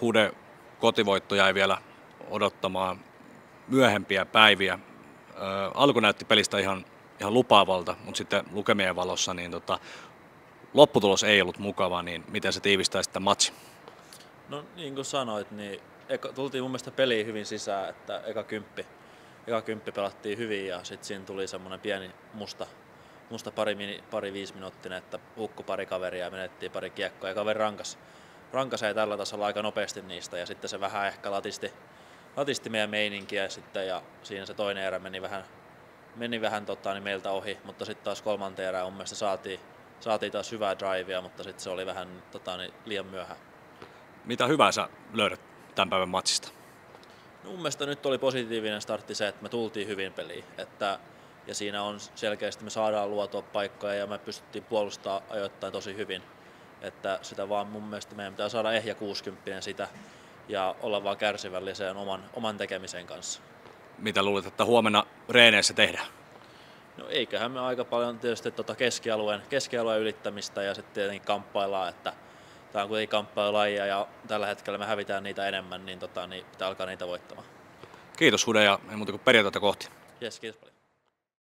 Hude kotivoitto jäi vielä odottamaan myöhempiä päiviä. Ö, alku näytti pelistä ihan, ihan lupaavalta, mutta sitten lukemien valossa niin tota, lopputulos ei ollut mukava, niin miten se tiivistää sitten matsi? No niin kuin sanoit, niin eka, tultiin mun mielestä peliin hyvin sisään, että eka kymppi, eka kymppi pelattiin hyvin ja sitten siinä tuli semmoinen pieni musta, musta pari, pari viisi minuuttinen, että hukku pari kaveria ja menettiin pari kiekkoa ja kaveri rankas, rankas ei tällä tasolla aika nopeasti niistä ja sitten se vähän ehkä latisti, latisti meidän meininkiä sitten ja siinä se toinen erä meni vähän, meni vähän tota, niin meiltä ohi, mutta sitten taas kolmanteen erään mun mielestä saatiin, saatiin taas hyvää drivea, mutta sitten se oli vähän tota, niin liian myöhään. Mitä hyvää sä löydät tämän päivän matsista? No, mun mielestä nyt oli positiivinen startti se, että me tultiin hyvin peliin. Että, ja siinä on selkeästi, me saadaan luotua paikkoja ja me pystyttiin puolustamaan ajoittain tosi hyvin. Että sitä vaan mun mielestä meidän pitää saada ehjä 60 sitä ja olla vaan kärsivällisen oman, oman tekemisen kanssa. Mitä luulet, että huomenna reeneissä tehdään? No eiköhän me aika paljon tietysti tuota keskialueen, keskialueen ylittämistä ja sitten tietenkin kamppaillaan, että tämä on kuitenkin kamppailulajia ja tällä hetkellä me hävitään niitä enemmän, niin, tota, niin pitää alkaa niitä voittamaan. Kiitos Hude ja ei muuta kuin perjantaita kohti. Yes, kiitos paljon.